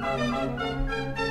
Música